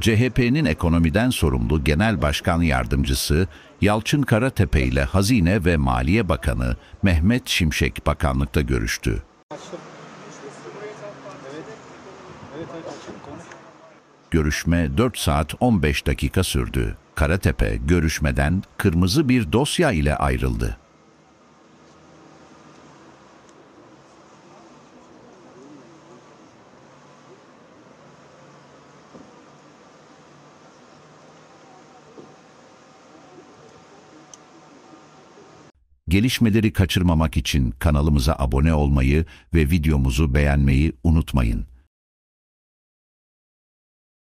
CHP'nin ekonomiden sorumlu Genel Başkan Yardımcısı Yalçın Karatepe ile Hazine ve Maliye Bakanı Mehmet Şimşek bakanlıkta görüştü. Görüşme 4 saat 15 dakika sürdü. Karatepe görüşmeden kırmızı bir dosya ile ayrıldı. Gelişmeleri kaçırmamak için kanalımıza abone olmayı ve videomuzu beğenmeyi unutmayın.